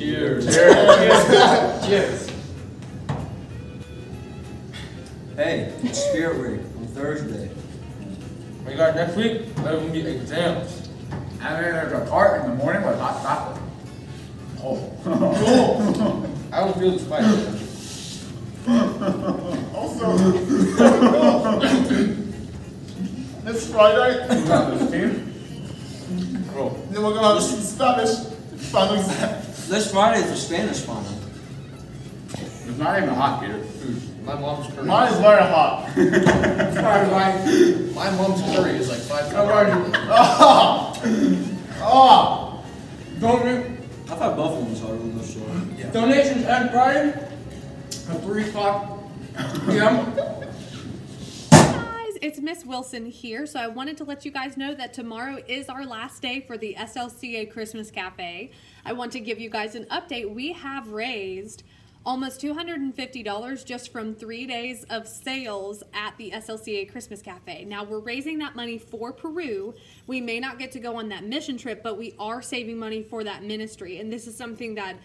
Cheers. Cheers. Cheers. Hey, it's Spirit Week on Thursday. We got next week, let them get exams. And then there's a tart in the morning with hot chocolate. Oh. cool. I will feel the spice. Also, it's Friday. You got this team? Oh. Then we're gonna have some Spanish final exam. This Friday is the Spanish final. It's not even hot, Peter. Food. My mom's curry. Mine is very hot. My my mom's curry is like five How are times. you? Ah! Ah! Don't you? I've had was out on this show. Donations end Friday at 3 o'clock p.m. it's Miss Wilson here. So I wanted to let you guys know that tomorrow is our last day for the SLCA Christmas Cafe. I want to give you guys an update. We have raised almost $250 just from three days of sales at the SLCA Christmas Cafe. Now we're raising that money for Peru. We may not get to go on that mission trip, but we are saving money for that ministry. And this is something that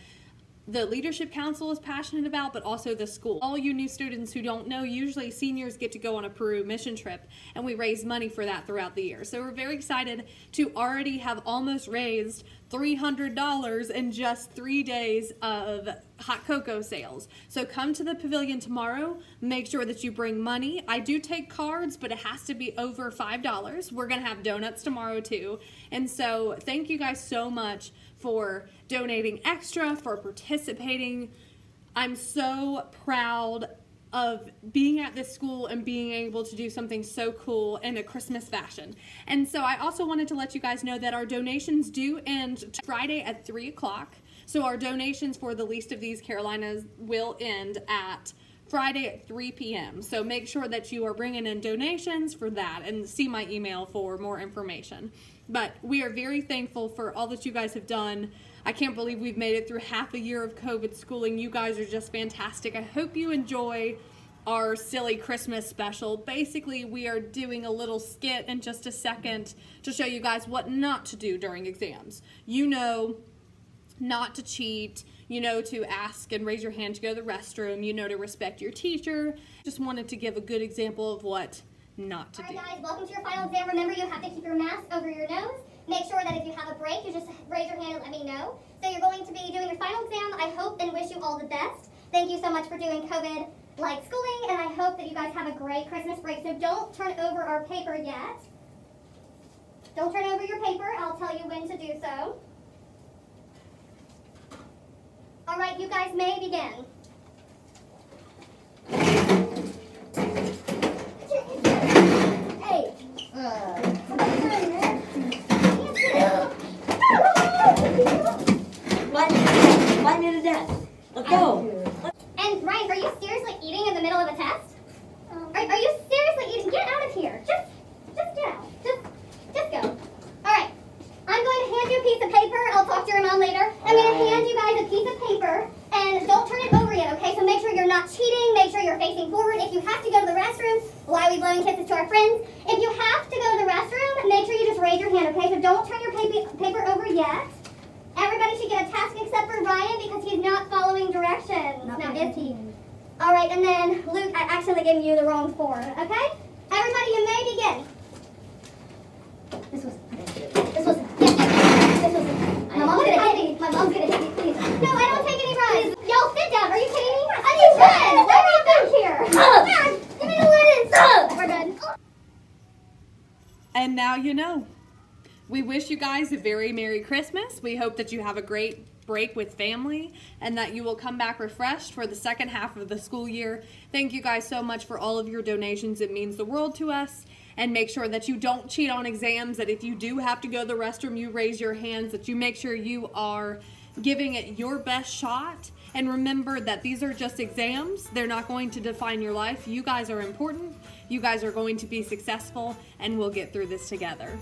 the leadership council is passionate about, but also the school. All you new students who don't know, usually seniors get to go on a Peru mission trip, and we raise money for that throughout the year. So we're very excited to already have almost raised $300 in just three days of hot cocoa sales. So come to the pavilion tomorrow. Make sure that you bring money. I do take cards, but it has to be over $5. We're going to have donuts tomorrow too. And so thank you guys so much for donating extra, for participating. I'm so proud of being at this school and being able to do something so cool in a Christmas fashion. And so I also wanted to let you guys know that our donations do end Friday at 3 o'clock. So our donations for the least of these Carolinas will end at Friday at 3 p.m. So make sure that you are bringing in donations for that and see my email for more information. But we are very thankful for all that you guys have done. I can't believe we've made it through half a year of COVID schooling. You guys are just fantastic. I hope you enjoy our silly Christmas special. Basically, we are doing a little skit in just a second to show you guys what not to do during exams. You know, not to cheat, you know, to ask and raise your hand to go to the restroom, you know, to respect your teacher. Just wanted to give a good example of what not to All do. right, guys, welcome to your final exam. Remember, you have to keep your mask over your nose. Make sure that if you have a break, you just raise your hand and let me know. So you're going to be doing your final exam. I hope and wish you all the best. Thank you so much for doing COVID-like schooling, and I hope that you guys have a great Christmas break. So don't turn over our paper yet. Don't turn over your paper. I'll tell you when to do so. You guys may begin. Hey. One, one minute death. Let's go. And Ryan, are you seriously eating in the middle of a test? Are, are you seriously eating? Get out of here. Just, just get out. Just, just go. All right. I'm going to hand you a piece of paper. I'll talk to your mom later. I'm going to hand you guys a piece of paper, and don't turn it over yet, okay? So make sure you're not cheating. Make sure you're facing forward. If you have to go to the restroom, we blowing kisses to our friends? If you have to go to the restroom, make sure you just raise your hand, okay? So don't turn your paper paper over yet. Everybody should get a task except for Ryan because he's not following directions. now, is he? All right, and then Luke, I accidentally gave you the wrong form, okay? Everybody, you may begin. This was, this was, this was, my mom's gonna hit me. My mom's gonna hit me, please. No, I don't take any rides. Y'all sit down. Are you kidding me? I need friends. Why are you back here? Come Give me the lettuce. We're done. And now you know. We wish you guys a very Merry Christmas. We hope that you have a great break with family and that you will come back refreshed for the second half of the school year. Thank you guys so much for all of your donations. It means the world to us. And make sure that you don't cheat on exams, that if you do have to go to the restroom, you raise your hands, that you make sure you are giving it your best shot. And remember that these are just exams. They're not going to define your life. You guys are important. You guys are going to be successful, and we'll get through this together.